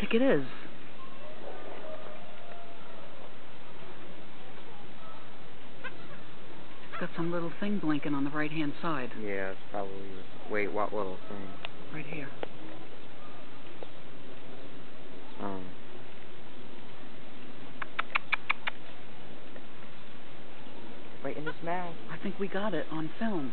think it is. It's got some little thing blinking on the right-hand side, Yeah, it's probably. Wait, what little thing? right here. Um. Right in his mouth. I think we got it on film.